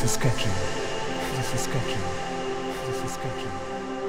This is sketchy. This is sketchy. This is sketchy.